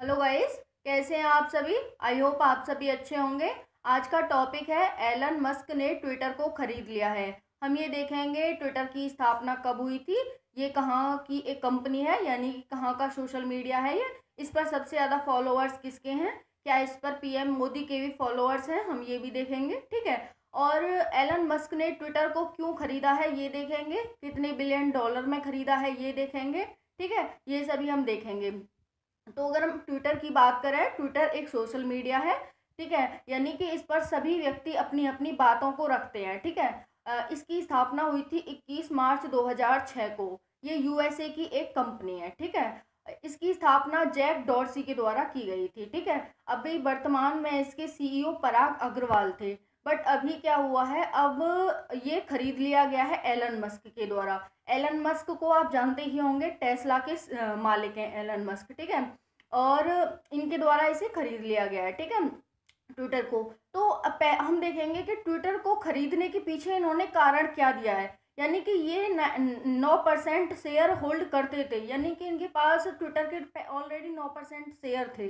Hello guys कैसे हैं आप सभी? आई होप आप सभी अच्छे होंगे। आज का टॉपिक है एलन मस्क ने ट्विटर को खरीद लिया है। हम ये देखेंगे ट्विटर की स्थापना कब हुई थी, ये कहाँ की एक कंपनी है, यानी कहाँ का सोशल मीडिया है ये, इस पर सबसे ज़्यादा फॉलोअर्स किसके हैं? क्या इस पर पीएम मोदी के भी फॉलोअर्स हैं, हम ये भी देखेंगे, ठीक है? और एलन मस्क ने ट्विटर को क्यों खरीदा है, ये देखेंगे। कितने बिलियन डॉलर में खरीदा है, ये देखेंगे, ठीक है? ये सभी हम देखेंगे। तो अगर हम ट्विटर की बात करें ट्विटर एक सोशल मीडिया है, ठीक है? यानी कि इस पर सभी व्यक्ति अपनी अपनी बातों को रखते हैं, ठीक है? इसकी स्थापना हुई थी 21 मार्च 2006 को। ये यूएसए की एक कंपनी है, ठीक है? इसकी स्थापना जैक डॉर्सी के द्वारा की गई थी, ठीक है? अभी वर्तमान में इसके सीईओ पराग अग्रवाल थे। बट अभी क्या हुआ है? अब ये खरीद लिया गया है एलन मस्क के द्वारा। एलन मस्क को आप जानते ही होंगे टेस्ला के मालिक हैं एलन मस्क ठीक है? और इनके द्वारा इसे खरीद लिया गया है, ठीक है? ट्विटर को। तो हम देखेंगे कि ट्विटर को खरीदने के पीछे इन्होंने कारण क्या दिया है? यानी कि ये नौ परसेंट शेयर होल्ड करते थे। यानी कि इनके पास ट्विटर के ऑलरेडी नौ परसेंट शेयर थे।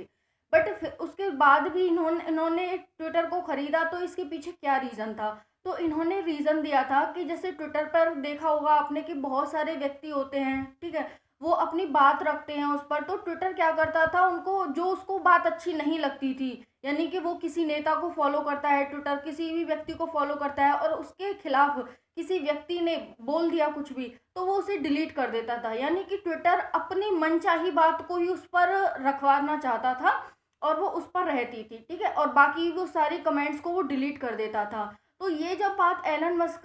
बट उसके बाद भी इन्होंने इन्होंने ट्विटर को ख़रीदा तो इसके पीछे क्या रीज़न था? तो इन्होंने रीज़न दिया था कि जैसे ट्विटर पर देखा होगा आपने कि बहुत सारे व्यक्ति होते हैं, ठीक है? वो अपनी बात रखते हैं उस पर। तो ट्विटर क्या करता था? उनको, जो उसको बात अच्छी नहीं लगती थी, यानी कि वो किसी नेता को फॉलो करता है ट्विटर किसी भी व्यक्ति को फॉलो करता है और उसके खिलाफ किसी व्यक्ति ने बोल दिया कुछ भी तो वो उसे डिलीट कर देता था। यानी कि ट्विटर अपनी मनचाही बात को ही उस पर रखवाना चाहता था। और वो उस पर रहती थी, ठीक है? और बाकी वो सारी कमेंट्स को वो डिलीट कर देता था। तो ये जब बात एलन मस्क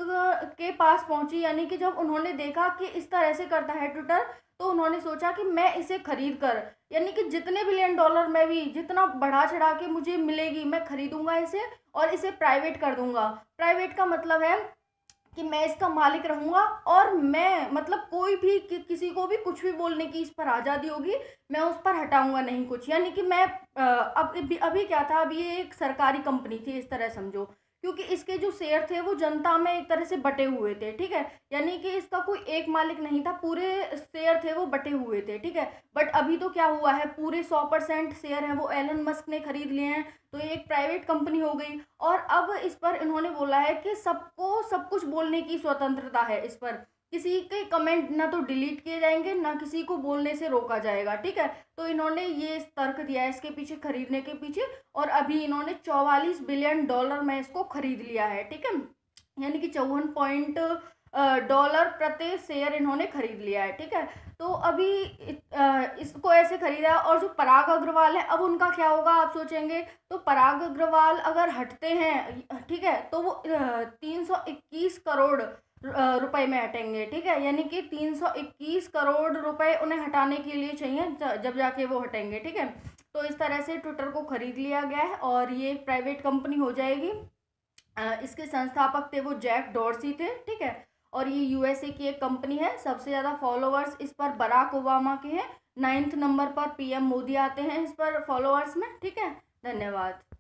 के पास पहुँची, यानी कि जब उन्होंने देखा कि इस तरह से करता है ट्विटर तो उन्होंने सोचा कि मैं इसे खरीद कर, यानी कि जितने बिलियन डॉलर में भी, जितना बढ़ा चढ़ा के मुझे मिलेगी, मैं खरीदूँगा इसे और इसे प्राइवेट कर दूँगा। प्राइवेट का मतलब है कि मैं इसका मालिक रहूँगा और मैं मतलब कोई भी कि, किसी को भी कुछ भी बोलने की इस पर आज़ादी होगी मैं उस पर हटाऊँगा नहीं कुछ। यानी कि मैं अब अभी क्या था अभी ये एक सरकारी कंपनी थी इस तरह समझो। क्योंकि इसके जो शेयर थे वो जनता में एक तरह से बटे हुए थे, ठीक है? यानी कि इसका कोई एक मालिक नहीं था, पूरे शेयर थे वो बटे हुए थे, ठीक है? बट अभी तो क्या हुआ है, पूरे सौ परसेंट शेयर हैं, वो एलन मस्क ने खरीद लिए हैं तो ये एक प्राइवेट कंपनी हो गई। और अब इस पर इन्होंने बोला है कि सबको सब कुछ बोलने की स्वतंत्रता है इस पर। किसी के कमेंट ना तो डिलीट किए जाएँगे, ना किसी को बोलने से रोका जाएगा, ठीक है? तो इन्होंने ये तर्क दिया है इसके पीछे, खरीदने के पीछे, और अभी इन्होंने चौवालीस बिलियन डॉलर में इसको खरीद लिया है, ठीक है? यानी कि चौवन पॉइंट डॉलर प्रति शेयर इन्होंने खरीद लिया है, ठीक है? तो अभी इसको ऐसे खरीदा और जो पराग अग्रवाल है, अब उनका क्या होगा, आप सोचेंगे? तो पराग अग्रवाल अगर हटते हैं, ठीक है तो वो तीन सौ इक्कीस करोड़ रुपए में हटेंगे, ठीक है? यानी कि तीन सौ इक्कीस करोड़ रुपए उन्हें हटाने के लिए चाहिए जब जाके वो हटेंगे, ठीक है? तो इस तरह से ट्विटर को खरीद लिया गया है और ये एक प्राइवेट कंपनी हो जाएगी। इसके संस्थापक थे वो जैक डॉर्सी थे, ठीक है? और ये यूएसए की एक कंपनी है, सबसे ज़्यादा फॉलोअर्स इस पर बराक ओबामा के हैं। नाइन्थ नंबर पर पीएम मोदी आते हैं इस पर फॉलोअर्स में, ठीक है? धन्यवाद।